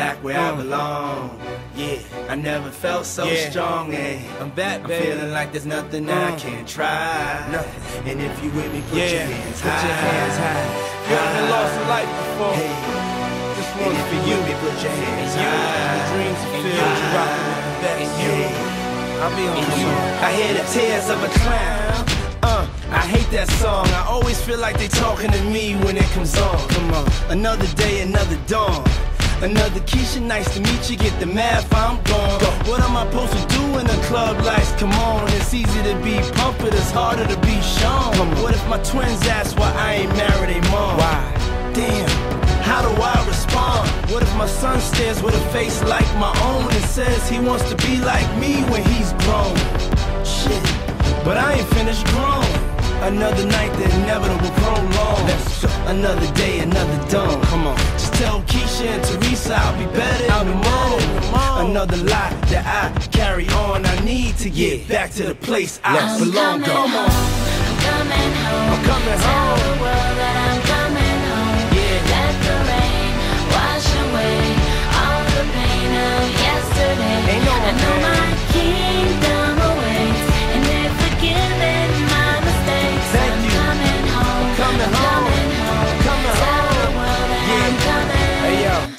back where I belong. Yeah, I never felt so Yeah. strong. Eh. I'm back, baby. I'm feeling like there's nothing I Uh. can't try. Nothing. And if you with me, put yeah, your hands put high. your hands high. You ever lost a life before? Hey, This and one's for you you. with me, put your hands You, high. the dreams And fulfilled, you you. rockin' with the best. And you. I'll be on And you. you. I hear the tears of a clown. Uh, I hate that song. I always feel like they talking to me when it comes on. Come on. Another day, another dawn. Another Keisha, nice to meet you. Get the math, I'm gone. What am I supposed to do when the club lights come on? It's easy to be pumped, but it's harder to be shown. What if my twins ask why I ain't married a mom? Why? Damn, how do I respond? What if my son stares with a face like my own and says he wants to be like me when he's grown? Shit, but I ain't finished grown. Another night, the inevitable prolong. Another day, another dawn. Come on, just tell Keisha and Teresa I'll be better in the morning. Another lie that I carry on. I need to get back to the place I belong. Come on. I'm coming home. I'm coming home.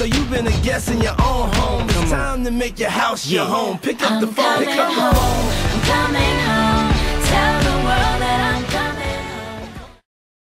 So you've been a guest in your own home. It's time to make your house your home. Pick up the phone, pick up the home. phone.